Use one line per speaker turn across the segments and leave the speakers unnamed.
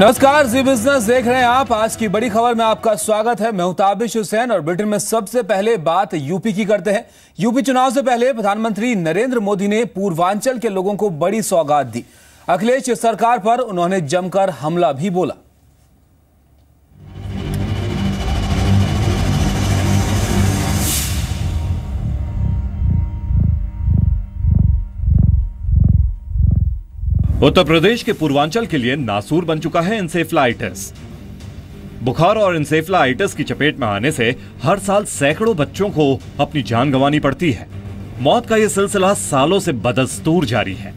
नमस्कार, जी बिज़नेस देख रहे हैं आप। आज की बड़ी खबर में आपका स्वागत है। मैं उताबिश हुसैन और ब्रिटेन में सबसे पहले बात यूपी की करते हैं। यूपी चुनाव से पहले प्रधानमंत्री नरेंद्र मोदी ने पूर्वांचल के लोगों को बड़ी सौगात दी। अखिलेश सरकार पर उन्होंने जमकर हमला भी बोला।
उत्तर प्रदेश के पूर्वांचल के लिए नासूर बन चुका है इंसेफ्लाइटिस बुखार और इंसेफ्लाइटिस की चपेट में आने से हर साल सैकड़ों बच्चों को अपनी जान गंवानी पड़ती है। मौत का यह सिलसिला सालों से बदस्तूर जारी है।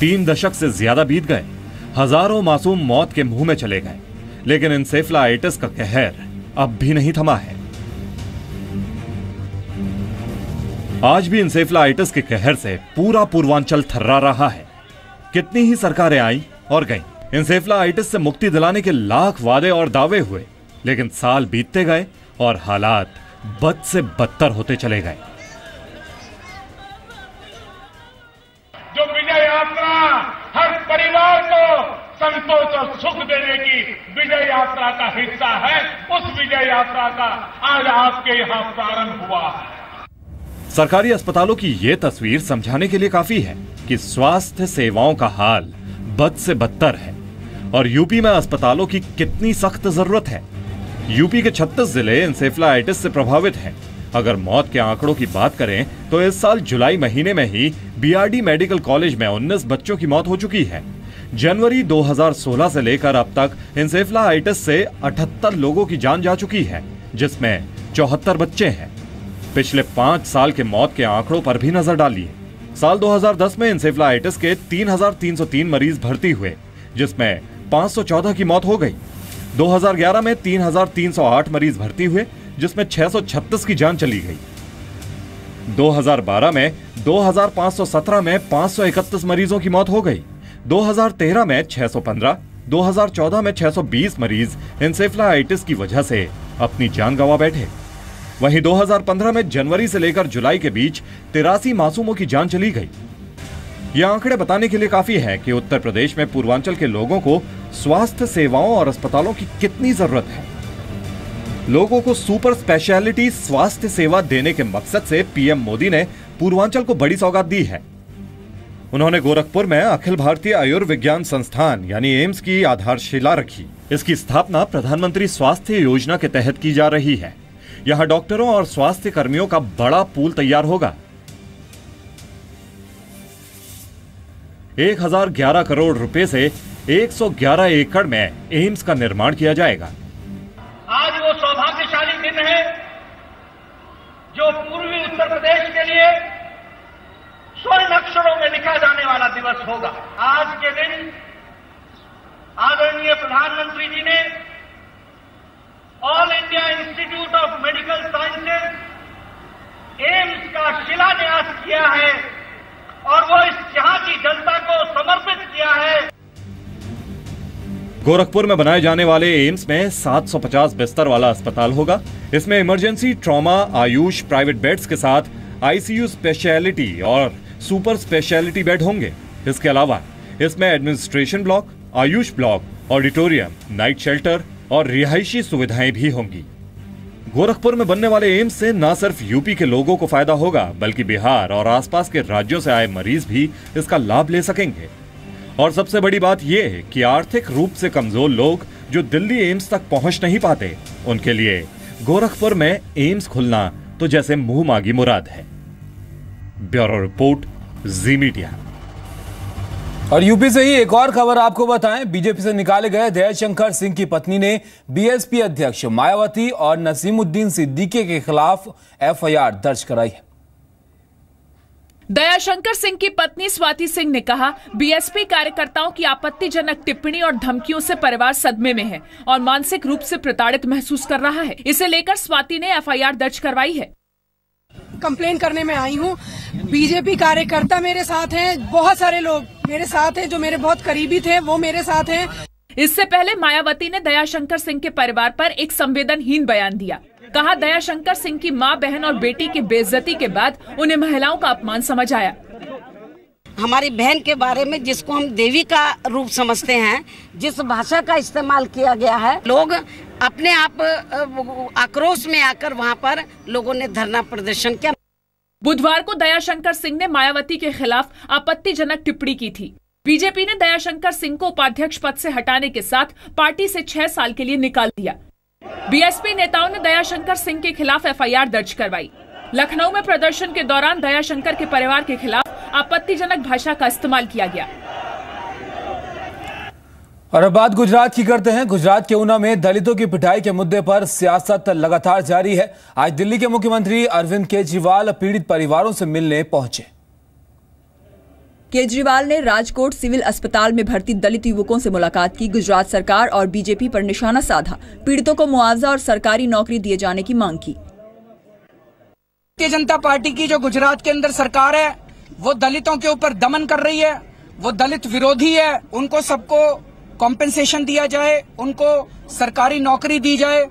तीन दशक से ज़्यादा बीत गए। हज़ारों मासूम मौत के मुँह में चले गए। लेकिन इंसेफ्लाइटिस का कहर अब भी नहीं थमा है। आज भी इंसेफ्लाइटिस के कहर से पूरा पूर्वांचल थर्रा रहा है। कितनी ही सरकारें आई और गईं। इंसेफ्लाइटिस से मुक्ति दिलाने के लाख वादे और दावे हुए, लेकिन साल बीतते गए और हालात बद से बदतर होते चले गए
जो विजय यात्रा हर परिवार को संतोष और सुख देने की विजय यात्रा का हिस्सा है, उस विजय यात्रा का आज आपके यहाँ प्रारंभ हुआ है
सरकारी अस्पतालों की ये तस्वीर समझाने के लिए काफ़ी है कि स्वास्थ्य सेवाओं का हाल बद से बदतर है। और यूपी में अस्पतालों की कितनी सख्त ज़रूरत है? यूपी के 36 ज़िले इंसेफ्लाइटिस से प्रभावित हैं। अगर मौत के आंकड़ों की बात करें तो इस साल जुलाई महीने में ही बीआरडी मेडिकल कॉलेज में 19 बच्चों की मौत हो चुकी है। जनवरी 2016 से लेकर अब तक इंसेफ्लाइटिस से 78 लोगों की जान जा चुकी है, जिसमें चौहत्तर बच्चे हैं। पिछले पाँच साल के मौत के आंकड़ों पर भी नज़र डालिए। साल 2010 में इंसेफ्लाइटिस के 3,303 मरीज़ भर्ती हुए जिसमें 514 की मौत हो गई। 2011 में 3,308 मरीज़ भर्ती हुए जिसमें 636 की जान चली गई। 2012 में 2,517 में 531 मरीजों की मौत हो गई। 2013 में 615 2014 में 620 मरीज़ इंसेफ्लाइटिस की वजह से अपनी जान गंवा बैठे। वहीं 2015 में जनवरी से लेकर जुलाई के बीच तिरासी मासूमों की जान चली गई। ये आंकड़े बताने के लिए काफ़ी है कि उत्तर प्रदेश में पूर्वांचल के लोगों को स्वास्थ्य सेवाओं और अस्पतालों की कितनी ज़रूरत है। लोगों को सुपर स्पेशलिटी स्वास्थ्य सेवा देने के मकसद से पीएम मोदी ने पूर्वांचल को बड़ी सौगात दी है। उन्होंने गोरखपुर में अखिल भारतीय आयुर्विज्ञान संस्थान, यानी एम्स की आधारशिला रखी। इसकी स्थापना प्रधानमंत्री स्वास्थ्य योजना के तहत की जा रही है। यहाँ डॉक्टरों और स्वास्थ्य कर्मियों का बड़ा पूल तैयार होगा। 1011 करोड़ रुपए से 111 एकड़ में एम्स का निर्माण किया जाएगा।
आज वो सौभाग्यशाली दिन है, जो पूर्वी उत्तर प्रदेश के लिए स्वर्ण अक्षरों में लिखा जाने वाला दिवस होगा। आज के दिन आदरणीय प्रधानमंत्री जी ने All India Institute of Medical Sciences AIIMS का शिलान्यास किया है और वो इस यहाँ की जनता को समर्पित किया है।
गोरखपुर में बनाए जाने वाले एम्स में 750 बिस्तर वाला अस्पताल होगा। इसमें emergency trauma AYUSH private beds के साथ आईसीयू स्पेशलिटी और सुपर स्पेशलिटी बेड होंगे। इसके अलावा इसमें administration block AYUSH block auditorium night shelter और रिहायशी सुविधाएँ भी होंगी। गोरखपुर में बनने वाले एम्स से न सिर्फ़ यूपी के लोगों को फ़ायदा होगा, बल्कि बिहार और आसपास के राज्यों से आए मरीज़ भी इसका लाभ ले सकेंगे। और सबसे बड़ी बात यह है कि आर्थिक रूप से कमज़ोर लोग जो दिल्ली एम्स तक पहुँच नहीं पाते, उनके लिए गोरखपुर में एम्स खुलना तो जैसे मुँह मांगी मुराद है। Bureau report, Zee media.
और यूपी से ही एक और खबर आपको बताएँ। बीजेपी से निकाले गए दयाशंकर सिंह की पत्नी ने बीएसपी अध्यक्ष मायावती और नसीमुद्दीन सिद्दीकी के खिलाफ एफआईआर दर्ज कराई है।
दयाशंकर सिंह की पत्नी स्वाति सिंह ने कहा बीएसपी कार्यकर्ताओं की आपत्तिजनक टिप्पणी और धमकियों से परिवार सदमे में है और मानसिक रूप से प्रताड़ित महसूस कर रहा है। इसे लेकर स्वाति ने एफआईआर दर्ज करवाई है।
कंप्लेन करने में आई हूँ। बीजेपी कार्यकर्ता मेरे साथ हैं बहुत सारे लोग। मेरे साथ हैं जो मेरे बहुत करीबी थे वो मेरे साथ हैं।
इससे पहले मायावती ने दयाशंकर सिंह के परिवार पर एक संवेदनहीन बयान दिया। कहा दयाशंकर सिंह की माँ बहन और बेटी की बेइज्जती के बाद उन्हें महिलाओं का अपमान समझ आया।
हमारी बहन के बारे में जिसको हम देवी का रूप समझते हैं जिस भाषा का इस्तेमाल किया गया है लोग अपने आप आक्रोश में आकर वहाँ पर लोगों ने धरना प्रदर्शन किया।
बुधवार को दयाशंकर सिंह ने मायावती के खिलाफ आपत्तिजनक टिप्पणी की थी। बीजेपी ने दयाशंकर सिंह को उपाध्यक्ष पद से हटाने के साथ पार्टी से छह साल के लिए निकाल दिया। बीएसपी नेताओं ने दयाशंकर सिंह के खिलाफ एफआईआर दर्ज करवाई। लखनऊ में प्रदर्शन के दौरान दयाशंकर के परिवार के खिलाफ आपत्तिजनक भाषा का इस्तेमाल किया गया।
और अब बात गुजरात की करते हैं। गुजरात के ऊना में दलितों की पिटाई के मुद्दे पर सियासत लगातार जारी है। आज दिल्ली के मुख्यमंत्री अरविंद केजरीवाल पीड़ित परिवारों से मिलने पहुँचे।
केजरीवाल ने राजकोट सिविल अस्पताल में भर्ती दलित युवकों से मुलाकात की। गुजरात सरकार और बीजेपी पर निशाना साधा। पीड़ितों को मुआवजा और सरकारी नौकरी दिए जाने की मांग की।
भारतीय जनता पार्टी की जो गुजरात के अंदर सरकार है वो दलितों के ऊपर दमन कर रही है वो दलित विरोधी है उनको सबको कॉम्पेंसेशन दिया जाए, उनको सरकारी नौकरी दी जाए।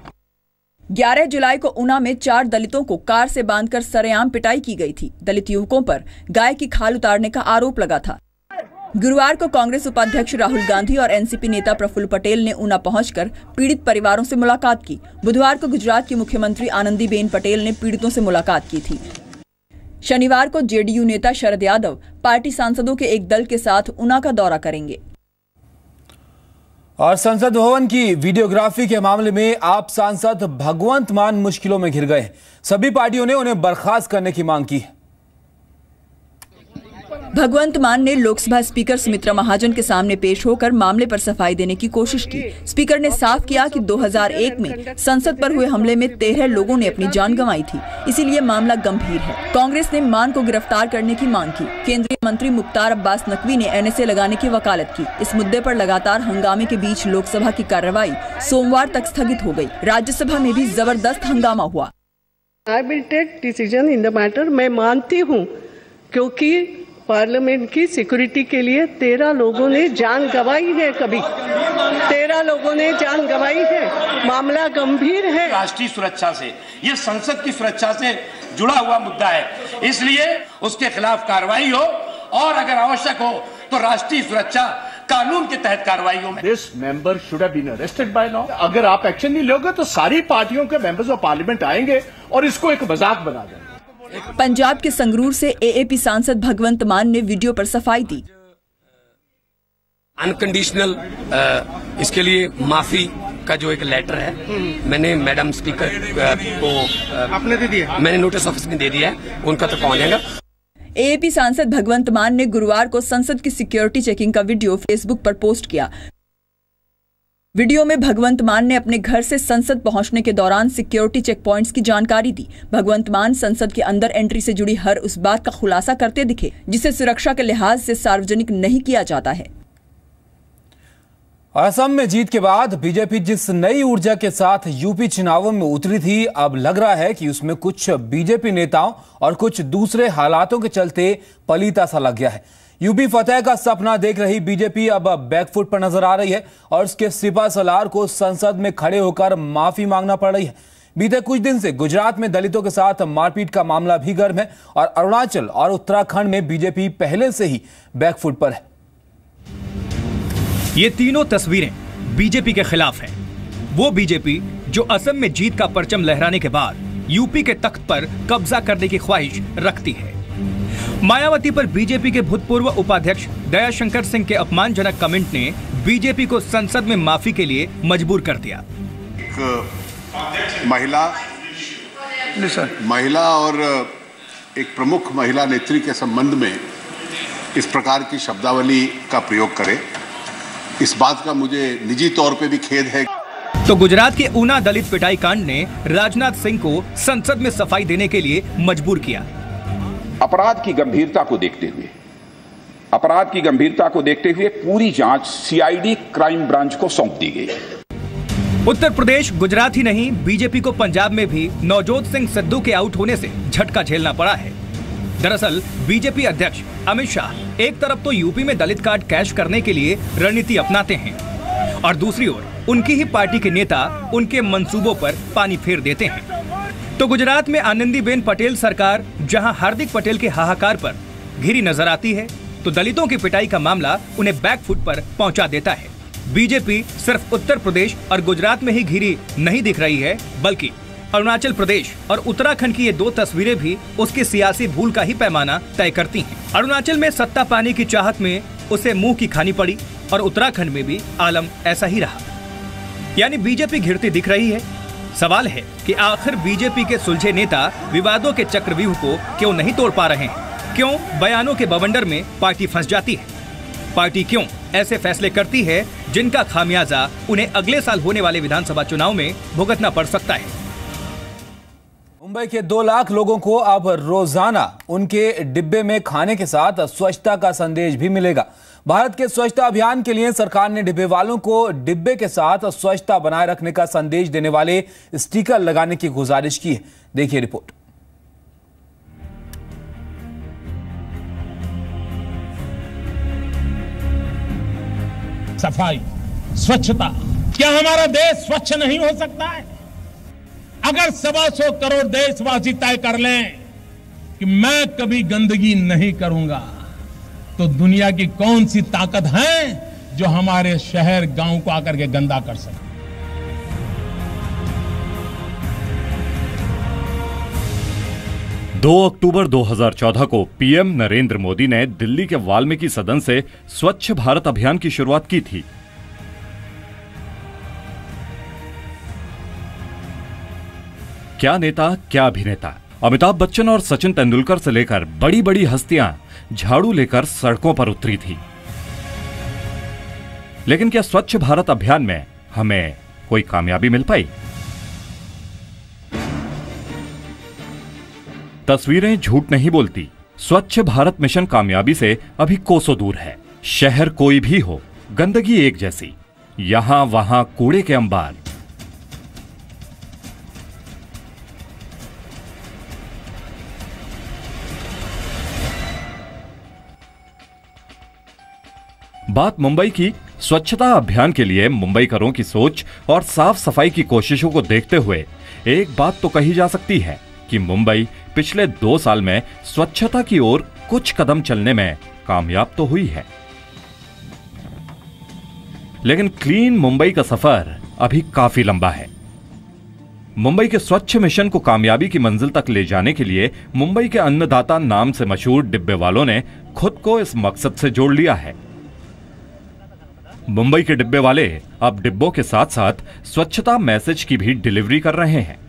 11 जुलाई को ऊना में चार दलितों को कार से बांधकर सरेआम पिटाई की गई थी। दलित युवकों पर गाय की खाल उतारने का आरोप लगा था। गुरुवार को कांग्रेस उपाध्यक्ष राहुल गांधी और एनसीपी नेता प्रफुल्ल पटेल ने ऊना पहुंचकर पीड़ित परिवारों से मुलाकात की। बुधवार को गुजरात की मुख्यमंत्री आनंदीबेन पटेल ने पीड़ितों से मुलाकात की थी। शनिवार को जेडीयू नेता शरद यादव पार्टी सांसदों के एक दल के साथ ऊना का दौरा करेंगे।
और संसद भवन की वीडियोग्राफी के मामले में आप सांसद भगवंत मान मुश्किलों में घिर गए। सभी पार्टियों ने उन्हें बर्खास्त करने की मांग की।
भगवंत मान ने लोकसभा स्पीकर सुमित्रा महाजन के सामने पेश होकर मामले पर सफ़ाई देने की कोशिश की। स्पीकर ने साफ़ किया कि 2001 में संसद पर हुए हमले में तेरह लोगों ने अपनी जान गंवाई थी, इसीलिए मामला गंभीर है। कांग्रेस ने मान को गिरफ़्तार करने की मांग की। केंद्रीय मंत्री मुख्तार अब्बास नकवी ने एनएसए लगाने की वकालत की। इस मुद्दे आरोप लगातार हंगामे के बीच लोकसभा की कार्रवाई सोमवार तक स्थगित हो गई राज्यसभा में भी ज़बरदस्त हंगामा हुआ।
I will take decision in the matter मैं मानती हूँ, क्योंकि पार्लियामेंट की सिक्योरिटी के लिए तेरह लोगों ने जान गंवाई है कभी। तेरह लोगों ने जान गंवाई है। मामला गंभीर है।
राष्ट्रीय सुरक्षा से ये संसद की सुरक्षा से जुड़ा हुआ मुद्दा है। इसलिए उसके खिलाफ कार्रवाई हो और अगर आवश्यक हो तो राष्ट्रीय सुरक्षा कानून के तहत कार्रवाई हो
this member should have been arrested by now अगर आप एक्शन नहीं लोगे तो सारी पार्टियों के मेंबर्स ऑफ़ पार्लियामेंट आएँगे और इसको एक मज़ाक बना देंगे।
पंजाब के संगरूर से एएपी सांसद भगवंत मान ने वीडियो पर सफ़ाई दी।
अनकंडीशनल इसके लिए माफ़ी का जो एक लेटर है मैंने मैडम स्पीकर को
आपने दे दिया?
मैंने नोटिस ऑफ़िस में दे दिया है उनका तक पहुँच जाएगा।
एएपी सांसद भगवंत मान ने गुरुवार को संसद की सिक्योरिटी चेकिंग का वीडियो फेसबुक पर पोस्ट किया। वीडियो में भगवंत मान ने अपने घर से संसद पहुँचने के दौरान सिक्योरिटी चेक पॉइंट्स की जानकारी दी। भगवंत मान संसद के अंदर एंट्री से जुड़ी हर उस बात का खुलासा करते दिखे, जिसे सुरक्षा के लिहाज से सार्वजनिक नहीं किया जाता है।
असम में जीत के बाद बीजेपी जिस नई ऊर्जा के साथ यूपी चुनावों में उतरी थी, अब लग रहा है कि उसमें कुछ बीजेपी नेताओं और कुछ दूसरे हालातों के चलते पलीता सा लग गया है। यूपी फतेह का सपना देख रही बीजेपी अब बैकफुट पर नज़र आ रही है और उसके सिपा सलार को संसद में खड़े होकर माफ़ी मांगना पड़ रही है। बीते कुछ दिन से गुजरात में दलितों के साथ मारपीट का मामला भी गर्म है और अरुणाचल और उत्तराखंड में बीजेपी पहले से ही बैकफुट पर है।
ये तीनों तस्वीरें बीजेपी के खिलाफ हैं। वो बीजेपी जो असम में जीत का परचम लहराने के बाद यूपी के तख्त पर कब्जा करने की ख्वाहिश रखती है। मायावती पर बीजेपी के भूतपूर्व उपाध्यक्ष दयाशंकर सिंह के अपमानजनक कमेंट ने बीजेपी को संसद में माफ़ी के लिए मजबूर कर दिया।
महिला महिला और एक प्रमुख महिला नेत्री के संबंध में इस प्रकार की शब्दावली का प्रयोग करे। इस बात का मुझे निजी तौर पे भी खेद है।
तो गुजरात के ऊना दलित पिटाई कांड ने राजनाथ सिंह को संसद में सफ़ाई देने के लिए मजबूर किया।
अपराध की गंभीरता को देखते हुए अपराध की गंभीरता को देखते हुए पूरी जाँच सीआईडी क्राइम ब्रांच को सौंप दी गई।
उत्तर प्रदेश गुजरात ही नहीं बीजेपी को पंजाब में भी नवजोत सिंह सिद्धू के आउट होने से झटका झेलना पड़ा है। दरअसल, बीजेपी अध्यक्ष अमित शाह एक तरफ़ तो यूपी में दलित कार्ड कैश करने के लिए रणनीति अपनाते हैं और दूसरी ओर, उनकी ही पार्टी के नेता उनके मंसूबों पर पानी फेर देते हैं। तो गुजरात में आनंदीबेन पटेल सरकार, जहाँ हार्दिक पटेल के हाहाकार पर घिरी नज़र आती है तो दलितों की पिटाई का मामला उन्हें बैकफुट पर पहुँचा देता है। बीजेपी सिर्फ़ उत्तर प्रदेश और गुजरात में ही घिरी नहीं दिख रही है, बल्कि अरुणाचल प्रदेश और उत्तराखंड की ये दो तस्वीरें भी उसकी सियासी भूल का ही पैमाना तय करती हैं। अरुणाचल में सत्ता पाने की चाहत में उसे मुँह की खानी पड़ी और उत्तराखंड में भी आलम ऐसा ही रहा। यानी बीजेपी घिरती दिख रही है। सवाल है कि आखिर बीजेपी के सुलझे नेता विवादों के चक्रव्यूह को क्यों नहीं तोड़ पा रहे हैं? क्यों बयानों के बवंडर में पार्टी फंस जाती है? पार्टी क्यों ऐसे फैसले करती है जिनका खामियाजा उन्हें अगले साल होने वाले विधानसभा चुनाव में भुगतना पड़ सकता है?
मुंबई के दो लाख लोगों को अब रोज़ाना उनके डिब्बे में खाने के साथ स्वच्छता का संदेश भी मिलेगा। भारत के स्वच्छता अभियान के लिए सरकार ने डिब्बे वालों को डिब्बे के साथ स्वच्छता बनाए रखने का संदेश देने वाले स्टिकर लगाने की गुजारिश की है। देखिए रिपोर्ट।
सफ़ाई, स्वच्छता। क्या हमारा देश स्वच्छ नहीं हो सकता है? अगर सवा सौ करोड़ देशवासी तय कर लें कि मैं कभी गंदगी नहीं करूँगा तो दुनिया की कौन सी ताकत है जो हमारे शहर, गाँव को आकर के गंदा कर सके?
दो अक्टूबर 2014 को पीएम नरेंद्र मोदी ने दिल्ली के वाल्मीकि सदन से स्वच्छ भारत अभियान की शुरुआत की थी। क्या नेता, क्या अभिनेता? अमिताभ बच्चन और सचिन तेंदुलकर से लेकर बड़ी बड़ी हस्तियाँ झाड़ू लेकर सड़कों पर उतरी थी। लेकिन क्या स्वच्छ भारत अभियान में हमें कोई कामयाबी मिल पाई? तस्वीरें झूठ नहीं बोलती। स्वच्छ भारत मिशन कामयाबी से अभी कोसों दूर है। शहर कोई भी हो, गंदगी एक जैसी। यहाँ वहाँ कूड़े के अंबार। बात मुंबई की स्वच्छता अभियान के लिए मुंबईकरों की सोच और साफ़ सफ़ाई की कोशिशों को देखते हुए एक बात तो कही जा सकती है कि मुंबई पिछले दो साल में स्वच्छता की ओर कुछ कदम चलने में कामयाब तो हुई है। लेकिन क्लीन मुंबई का सफ़र अभी काफ़ी लंबा है। मुंबई के स्वच्छ मिशन को कामयाबी की मंजिल तक ले जाने के लिए मुंबई के अन्नदाता नाम से मशहूर डिब्बे वालों ने खुद को इस मकसद से जोड़ लिया है। मुंबई के डिब्बे वाले अब डिब्बों के साथ साथ स्वच्छता मैसेज की भी डिलीवरी कर रहे हैं।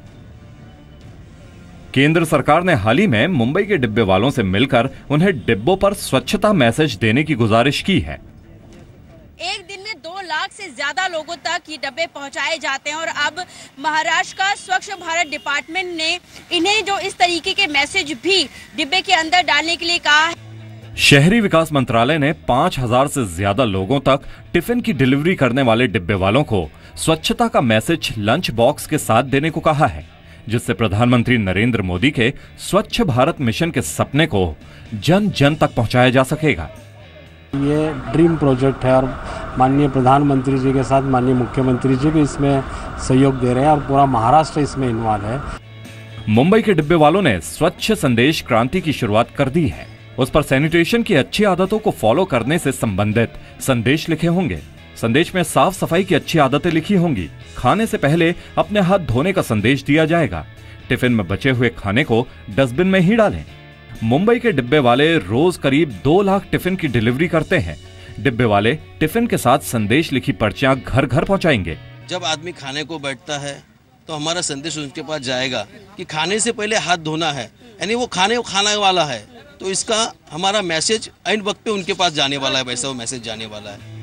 केंद्र सरकार ने हाल ही में मुंबई के डिब्बे वालों से मिलकर उन्हें डिब्बों पर स्वच्छता मैसेज देने की गुजारिश की है।
एक दिन में दो लाख से ज़्यादा लोगों तक ये डब्बे पहुँचाए जाते हैं और अब महाराष्ट्र का स्वच्छ भारत डिपार्टमेंट ने इन्हें जो इस तरीके के मैसेज भी डिब्बे के अंदर डालने के लिए कहा है।
शहरी विकास मंत्रालय ने 5000 से ज़्यादा लोगों तक टिफ़िन की डिलीवरी करने वाले डिब्बे वालों को स्वच्छता का मैसेज लंच बॉक्स के साथ देने को कहा है जिससे प्रधानमंत्री नरेंद्र मोदी के स्वच्छ भारत मिशन के सपने को जन जन तक पहुँचाया जा सकेगा।
ये ड्रीम प्रोजेक्ट है और माननीय प्रधानमंत्री जी के साथ माननीय मुख्यमंत्री जी भी इसमें सहयोग दे रहे हैं और पूरा महाराष्ट्र इसमें इन्वॉल्व है।
मुंबई के डिब्बे वालों ने स्वच्छ संदेश क्रांति की शुरुआत कर दी है। उस पर सैनिटेशन की अच्छी आदतों को फॉलो करने से संबंधित संदेश लिखे होंगे। संदेश में साफ़ सफ़ाई की अच्छी आदतें लिखी होंगी। खाने से पहले अपने हाथ धोने का संदेश दिया जाएगा। टिफ़िन में बचे हुए खाने को डस्टबिन में ही डालें। मुंबई के डिब्बे वाले रोज करीब दो लाख टिफ़िन की डिलीवरी करते हैं। डिब्बे वाले टिफ़िन के साथ संदेश लिखी पर्चियाँ घर घर पहुंचाएँगे।
जब आदमी खाने को बैठता है तो हमारा संदेश उनके पास जाएगा कि खाने से पहले हाथ धोना है। यानी वो खाने खाने वाला है। तो इसका हमारा मैसेज एंड वक्त पे उनके पास जाने वाला है, वैसा वो मैसेज जाने वाला है।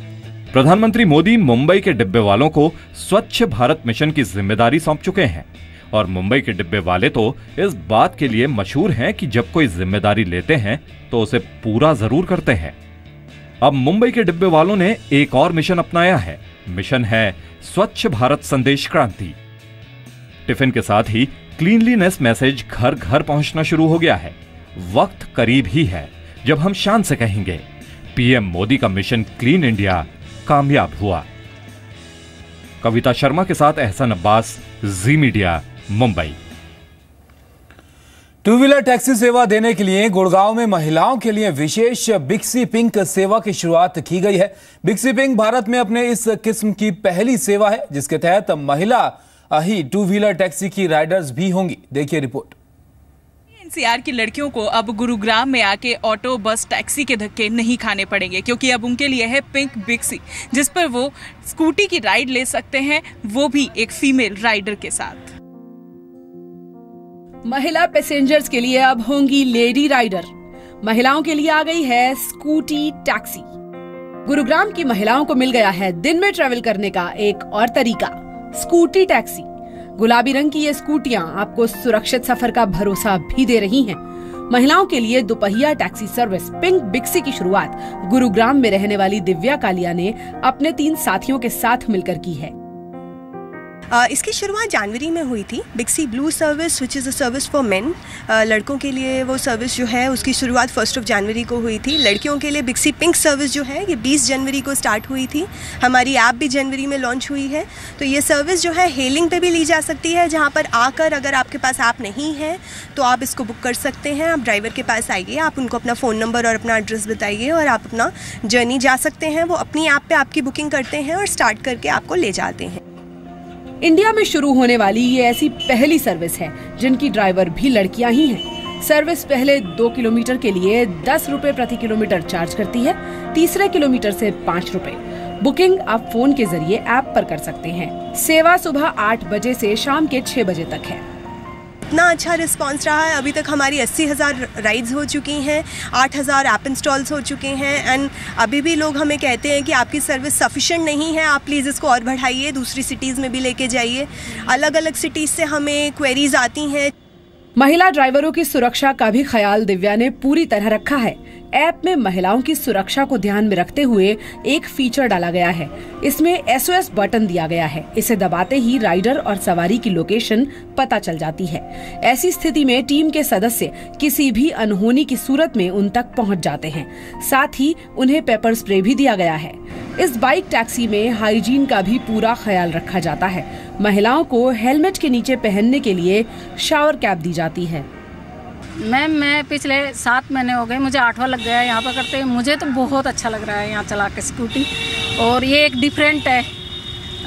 प्रधानमंत्री मोदी मुंबई के डिब्बे वालों को स्वच्छ भारत मिशन की ज़िम्मेदारी सौंप चुके हैं। और मुंबई के डिब्बे वाले तो इस बात के लिए मशहूर हैं कि जब कोई ज़िम्मेदारी लेते हैं तो उसे पूरा ज़रूर करते हैं। अब मुंबई के डिब्बे वालों ने एक और मिशन अपनाया है। मिशन है स्वच्छ भारत संदेश क्रांति। टिफ़िन के साथ ही क्लीनलीनेस मैसेज घर घर पहुँचना शुरू हो गया है। वक्त करीब ही है, जब हम शान से कहेंगे, पीएम मोदी का मिशन क्लीन इंडिया कामयाब हुआ। कविता शर्मा के साथ Ehsan Abbas, Zee media, Mumbai.
Two wheeler taxi सेवा देने के लिए गुड़गांव में महिलाओं के लिए विशेष बिक्सी पिंक सेवा की शुरुआत की गई है। बिक्सी पिंक भारत में अपने इस किस्म की पहली सेवा है, जिसके तहत महिला ही टू व्हीलर टैक्सी की राइडर्स भी होंगी। देखिए रिपोर्ट।
एनसीआर की लड़कियों को अब गुरुग्राम में आके ऑटो, बस, टैक्सी के धक्के नहीं खाने पड़ेंगे, क्योंकि अब उनके लिए है पिंक बिक्सी, जिस पर वो स्कूटी की राइड ले सकते हैं, वो भी एक फीमेल राइडर के साथ।
महिला पैसेंजर्स के लिए अब होंगी लेडी राइडर। महिलाओं के लिए आ गई है स्कूटी, टैक्सी। गुरुग्राम की महिलाओं को मिल गया है दिन में ट्रेवल करने का एक और तरीका, स्कूटी, टैक्सी। गुलाबी रंग की ये स्कूटियाँ आपको सुरक्षित सफ़र का भरोसा भी दे रही हैं। महिलाओं के लिए दोपहिया टैक्सी सर्विस पिंक बिक्सी की शुरुआत गुरुग्राम में रहने वाली दिव्या कालिया ने अपने तीन साथियों के साथ मिलकर की है
इसकी शुरुआत जनवरी में हुई थी। बिक्सी blue service which is a service for men लड़कों के लिए वो सर्विस जो है, उसकी शुरुआत फ़र्स्ट ऑफ़ जनवरी को हुई थी। लड़कियों के लिए बिक्सी पिंक सर्विस जो है, ये 20 जनवरी को स्टार्ट हुई थी। हमारी ऐप भी जनवरी में लॉन्च हुई है। तो ये सर्विस जो है हेलिंग पे भी ली जा सकती है, जहाँ पर आकर अगर आपके पास ऐप नहीं है तो आप इसको बुक कर सकते हैं। आप ड्राइवर के पास आइए, आप उनको अपना फ़ोन नंबर और अपना एड्रेस बताइए और आप अपना जर्नी जा सकते हैं। वो अपनी ऐप पर आपकी बुकिंग करते हैं और स्टार्ट करके आपको ले जाते हैं।
इंडिया में शुरू होने वाली ये ऐसी पहली सर्विस है, जिनकी ड्राइवर भी लड़कियाँ ही हैं। सर्विस पहले दो किलोमीटर के लिए दस रूपए प्रति किलोमीटर चार्ज करती है, तीसरे किलोमीटर से पाँच रूपए। बुकिंग आप फ़ोन के ज़रिए ऐप पर कर सकते हैं। सेवा सुबह आठ बजे से शाम के छह बजे तक है।
इतना अच्छा रिस्पांस रहा है। अभी तक हमारी अस्सी हज़ार राइड्स हो चुकी हैं, आठ हज़ार ऐप इंस्टॉल्स हो चुके हैं एंड अभी भी लोग हमें कहते हैं कि आपकी सर्विस सफिशेंट नहीं है, आप प्लीज़ इसको और बढ़ाइए, दूसरी सिटीज़ में भी लेके जाइए। अलग अलग सिटीज़ से हमें क्वेरीज आती हैं।
महिला ड्राइवरों की सुरक्षा का भी ख्याल दिव्या ने पूरी तरह रखा है। ऐप में महिलाओं की सुरक्षा को ध्यान में रखते हुए एक फीचर डाला गया है। इसमें एसओएस बटन दिया गया है। इसे दबाते ही राइडर और सवारी की लोकेशन पता चल जाती है। ऐसी स्थिति में टीम के सदस्य किसी भी अनहोनी की सूरत में उन तक पहुँच जाते हैं। साथ ही उन्हें पेपर स्प्रे भी दिया गया है। इस बाइक टैक्सी में हाइजीन का भी पूरा ख्याल रखा जाता है। महिलाओं को हेलमेट के नीचे पहनने के लिए शावर कैप दी जाती है।
मैम मैं पिछले सात महीने हो गए मुझे आठवां लग गया है यहाँ पर करते मुझे तो बहुत अच्छा लग रहा है यहाँ चला के स्कूटी और ये एक डिफरेंट है।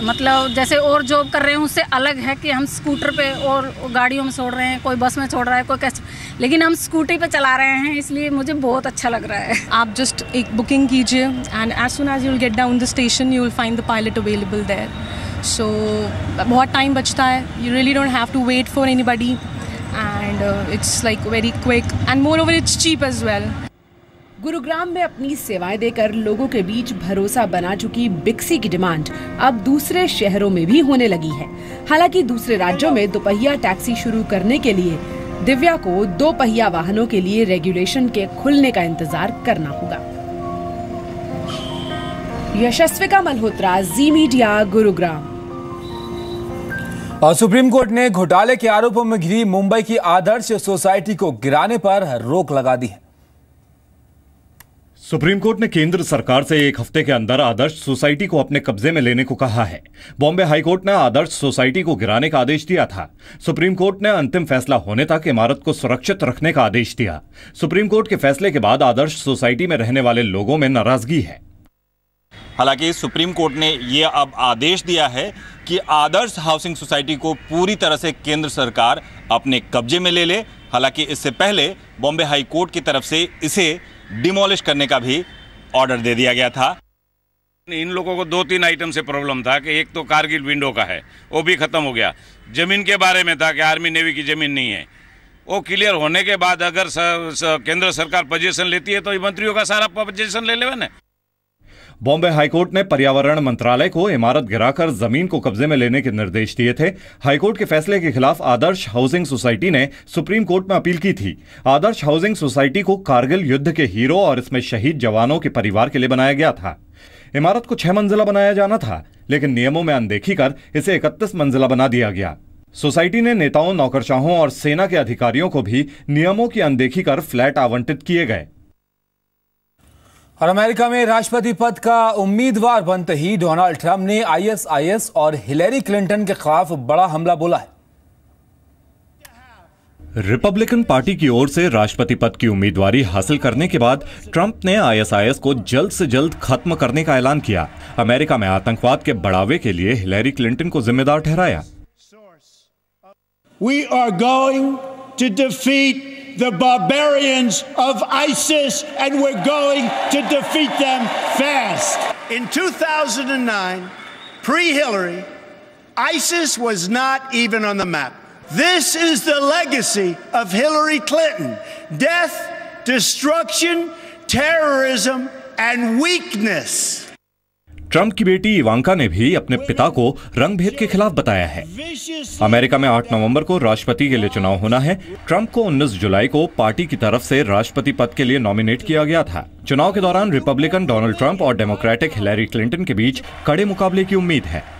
मतलब जैसे और जॉब कर रहे हैं उससे अलग है कि हम स्कूटर पे और गाड़ियों में छोड़ रहे हैं कोई बस में छोड़ रहा है कोई कैसे। लेकिन हम स्कूटी पे चला रहे हैं इसलिए मुझे बहुत अच्छा लग रहा है।
आप जस्ट एक बुकिंग कीजिए and as soon as you will get down the station you will find the pilot available there so बहुत टाइम बचता है. You really don't have to wait for anybody and uh, it's like very quick. And moreover it's cheap as well.
Gurugram में अपनी सेवाएँ देकर लोगों के बीच भरोसा बना चुकी बिक्सी की डिमांड अब दूसरे शहरों में भी होने लगी है. हालाँकि दूसरे राज्यों में दोपहिया टैक्सी शुरू करने के लिए दिव्या को दो पहिया वाहनों के लिए रेगुलेशन के खुलने का इंतज़ार करना होगा। यशस्विका मल्होत्रा जी मीडिया गुरुग्राम।
और सुप्रीम कोर्ट ने घोटाले के आरोपों में घिरी मुंबई की आदर्श सोसाइटी को गिराने पर रोक लगा दी है।
सुप्रीम कोर्ट ने केंद्र सरकार से एक हफ़्ते के अंदर आदर्श सोसाइटी को अपने कब्जे में लेने को कहा है। बॉम्बे हाईकोर्ट ने आदर्श सोसाइटी को गिराने का आदेश दिया था। सुप्रीम कोर्ट ने अंतिम फैसला होने तक इमारत को सुरक्षित रखने का आदेश दिया। सुप्रीम कोर्ट के फैसले के बाद आदर्श सोसाइटी में रहने वाले लोगों में नाराज़गी है।
हालाँकि सुप्रीम कोर्ट ने ये अब आदेश दिया है कि आदर्श हाउसिंग सोसाइटी को पूरी तरह से केंद्र सरकार अपने कब्जे में ले ले। हालाँकि इससे पहले बॉम्बे हाई कोर्ट की तरफ़ से इसे डिमोलिश करने का भी ऑर्डर दे दिया गया था।
इन लोगों को दो तीन आइटम से प्रॉब्लम था कि एक तो कारगिल विंडो का है, वो भी खत्म हो गया। ज़मीन के बारे में था कि आर्मी नेवी की ज़मीन नहीं है। वो क्लियर होने के बाद अगर केंद्र सरकार पोजीशन लेती है तो मंत्रियों का सारा पोजीशन ले लेवे ना।
बॉम्बे हाईकोर्ट ने पर्यावरण मंत्रालय को इमारत गिराकर ज़मीन को कब्जे में लेने के निर्देश दिए थे। हाईकोर्ट के फैसले के खिलाफ आदर्श हाउसिंग सोसाइटी ने सुप्रीम कोर्ट में अपील की थी। आदर्श हाउसिंग सोसाइटी को कारगिल युद्ध के हीरो और इसमें शहीद जवानों के परिवार के लिए बनाया गया था। इमारत को छह मंजिला बनाया जाना था, लेकिन नियमों में अनदेखी कर इसे इकतीस मंजिला बना दिया गया। सोसाइटी ने नेताओं, नौकरशाहों और सेना के अधिकारियों को भी नियमों की अनदेखी कर फ्लैट आवंटित किए गए।
और अमेरिका में राष्ट्रपति पद का उम्मीदवार बनते ही डोनाल्ड ट्रंप ने आईएसआईएस और हिलेरी क्लिंटन के खिलाफ बड़ा हमला बोला है।
रिपब्लिकन पार्टी की ओर से राष्ट्रपति पद की उम्मीदवारी हासिल करने के बाद ट्रंप ने आईएसआईएस को जल्द से जल्द खत्म करने का ऐलान किया। अमेरिका में आतंकवाद के बढ़ावे के लिए हिलेरी क्लिंटन को जिम्मेदार ठहराया।
We are going to defeat the barbarians of ISIS and we're going to defeat them fast. In 2009, pre Hillary, ISIS was not even on the map. This is the legacy of Hillary Clinton death, destruction, terrorism, and weakness.
Trump की बेटी Ivanka ने भी अपने पिता को रंग भेद के खिलाफ बताया है। अमेरिका में 8 नवंबर को राष्ट्रपति के लिए चुनाव होना है। ट्रंप को 19 जुलाई को पार्टी की तरफ़ से राष्ट्रपति पद के लिए नॉमिनेट किया गया था। चुनाव के दौरान रिपब्लिकन डोनाल्ड ट्रंप और डेमोक्रेटिक हिलेरी क्लिंटन के बीच कड़े मुकाबले की उम्मीद है।